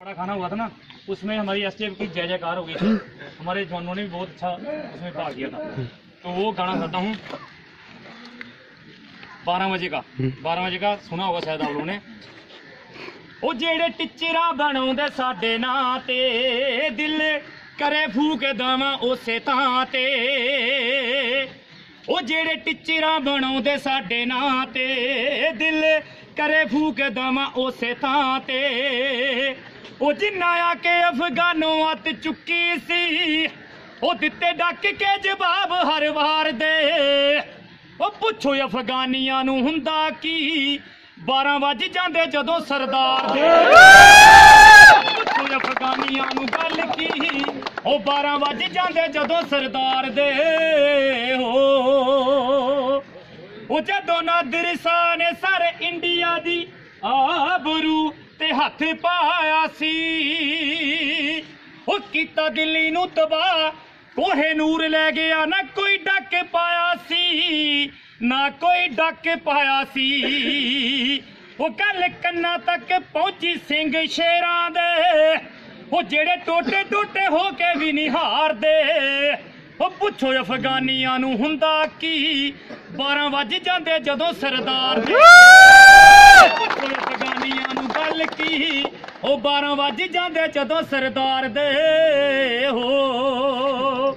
बड़ा खाना हुआ था ना उसमें हमारी एस की जय जयकार हो गई थी हमारे जवानों ने भी बहुत अच्छा उसमें भाग लिया था तो वो गाना गाता हूँ बारह बजे का बारह बजे का सुना होगा शायद आप लोगों ने ਉਹ ਜਿਹੜੇ ਟਿਚਰਾ ਬਣਾਉਂਦੇ ਸਾਡੇ ਨਾਂ ਤੇ ਦਿਲ ਕਰੇ ਫੂਕ ਦਵਾਂ ਉਸੇ ਥਾਂ ਤੇ ਉਹ ਜਿਹੜੇ ਟਿਚਰਾ ਬਣਾਉਂਦੇ ਸਾਡੇ ਨਾਂ ਤੇ ਦਿਲ ਕਰੇ ਫੂਕ ਦਵਾਂ ਉਸੇ ਥਾਂ ਤੇ ਉਹ ਜਿੰਨਾ ਆ ਕੇ ਅਫਗਾਨੋਂ ਅੱਤ ਚੁੱਕੀ ਸੀ, ਉਹ ਦਿੱਤੇ ਡੱਕ ਕੇ ਜਵਾਬ ਹਰ ਵਾਰ ਦੇ। ਉਹ ਪੁੱਛੋ ਅਫਗਾਨੀਆਂ ਨੂੰ ਹੁੰਦਾ ਕੀ 12 ਵੱਜ ਜਾਂਦੇ ਜਦੋਂ ਸਰਦਾਰ ਦੇ। ਪੁੱਛੋ ਅਫਗਾਨੀਆਂ ਨੂੰ ਗੱਲ ਕੀ, ਉਹ 12 ਵੱਜ ਜਾਂਦੇ ਜਦੋਂ ਸਰਦਾਰ ਦੇ। ਹੋ। ਉਹ ਜਦੋਂ ਨਾਦਰ ਨੇ ਸਾਰੇ ਇੰਡੀਆ ਦੀ ਆ ਹੱਥ ਪਾਇਆ ਸੀ। ਉਹ ਕੀਤਾ ਦਿੱਲੀ ਨੂੰ ਤਬਾਹ। ਕੋਹੇ ਨੂਰ ਲੈ ਗਿਆ, ਨਾ ਕੋਈ ਡੱਕ ਪਾਇਆ ਸੀ, ਨਾ ਕੋਈ ਡੱਕ ਪਾਇਆ ਸੀ। ਉਹ ਗੱਲ ਕੰਨਾਂ ਤੱਕ ਪਹੁੰਚੀ ਸਿੰਘ ਸ਼ੇਰਾਂ ਦੇ। ਉਹ ਜਿਹੜੇ ਟੋਟੇ ਟੋਟੇ ਹੋ ਕੇ ਵੀ ਨਹੀਂ ਹਾਰਦੇ। ਉਹ ਪੁੱਛੋ ਅਫਗਾਨੀਆਂ ਨੂੰ ਹੁੰਦਾ ਕੀ? 12 ਵੱਜ ਜਾਂਦੇ ਜਦੋਂ ਸਰਦਾਰ ਦੇ ਭੱਜ ਜਾਂਦੇ ਜਦੋਂ ਸਰਦਾਰ ਦੇ ਹੋ।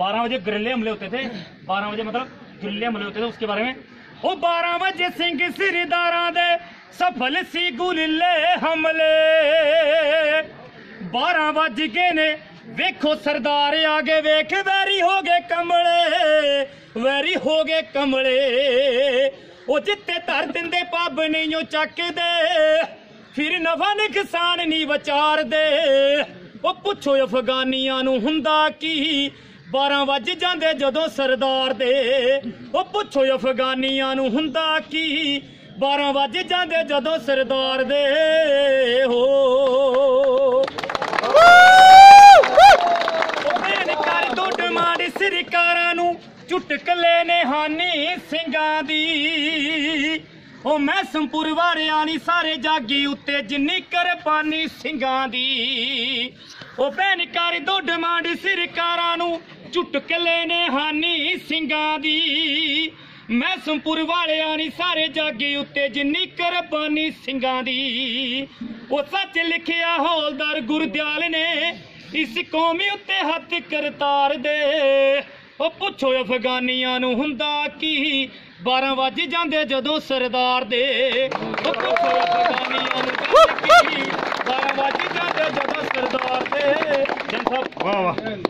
12 ਵਜੇ ਗਰਿੱਲੇ ਹਮਲੇ ਹੋਤੇ ਥੇ 12 ਵਜੇ मतलब गिरले हमले होते थे उसके बारे ਉਹ 12 ਵਜੇ ਸਿੰਘ ਸਿਰਦਾਰਾਂ ਦੇ ਸਫਲ ਸੀ ਗੁਰਿੱਲੇ ਹਮਲੇ। 12 ਵੱਜ ਗਏ ਨੇ, ਵੇਖੋ ਸਰਦਾਰ ਆ ਗਏ ਵੇਖ, ਵੈਰੀ ਹੋ ਗਏ ਕਮਲੇ ਵੈਰੀ ਹੋ ਗਏ ਕਮਲੇ ਉਹ ਜਿੱਤੇ ਧਰ ਦਿੰਦੇ, ਪੱਬ ਨਹੀਂ ਉਹ ਚੱਕਦੇ। ਫਿਰ ਨਫਾ ਨੁਕਸਾਨ ਨਹੀਂ ਵਿਚਾਰਦੇ। ਉਹ ਪੁੱਛੋ ਅਫਗਾਨੀਆਂ ਨੂੰ ਹੁੰਦਾ ਕੀ? 12 ਵੱਜ ਜਾਂਦੇ ਜਦੋਂ ਸਰਦਾਰ ਦੇ। ਉਹ ਪੁੱਛੋ ਅਫਗਾਨੀਆਂ ਨੂੰ ਹੁੰਦਾ ਕੀ? 12 ਵੱਜ ਜਾਂਦੇ ਜਦੋਂ ਸਰਦਾਰ ਦੇ। ਹੋ। ਉਹਦੇ ਨੇ ਕਰ ਦੋ ਡਮਾਂਡ ਸਰਕਾਰਾਂ ਨੂੰ ਚੁਟਕਲੇ ਨੇ ਹਾਨੀ ਸਿੰਘਾਂ ਦੀ। ਉਹ ਮੈਂ ਸੰਪੁਰ ਵਾਰਿਆਂ ਨੀ ਸਾਰੇ ਜਾਗੀ ਉੱਤੇ ਜਿੰਨੀ ਕੁਰਬਾਨੀ ਸਿੰਘਾਂ ਦੀ। ਉਹ ਬੈਨ ਕਰ ਦੋ ਡਮਾਂਡ ਸਰਕਾਰਾਂ ਨੂੰ ਚੁਟਕਲੇ ਨੇ ਹਾਨੀ ਸਿੰਘਾਂ ਦੀ। ਮੈਂ ਸੰਪੁਰ ਵਾਲਿਆਂ ਨੀ ਸਾਰੇ ਜਾਗੀ ਉੱਤੇ ਜਿੰਨੀ ਕੁਰਬਾਨੀ ਸਿੰਘਾਂ ਦੀ। ਉਹ ਸੱਚ ਲਿਖਿਆ ਹੌਲਦਾਰ ਗੁਰਦਿਆਲ ਨੇ, ਇਸ ਕੌਮੀ ਉੱਤੇ ਹੱਥ ਕਰਤਾਰ ਦੇ। ਉਹ ਪੁੱਛੋ ਅਫਗਾਨੀਆਂ ਨੂੰ ਹੁੰਦਾ ਕੀ? 12 ਵੱਜ ਜਾਂਦੇ ਜਦੋਂ ਸਰਦਾਰ ਦੇ। ਉਹ ਪੁੱਛੋ ਅਫਗਾਨੀਆਂ ਨੂੰ ਗੱਲ ਕੀ? 12 ਵੱਜ ਜਾਂਦੇ ਜਦੋਂ ਸਰਦਾਰ ਦੇ। ਵਾਹ ਵਾਹ।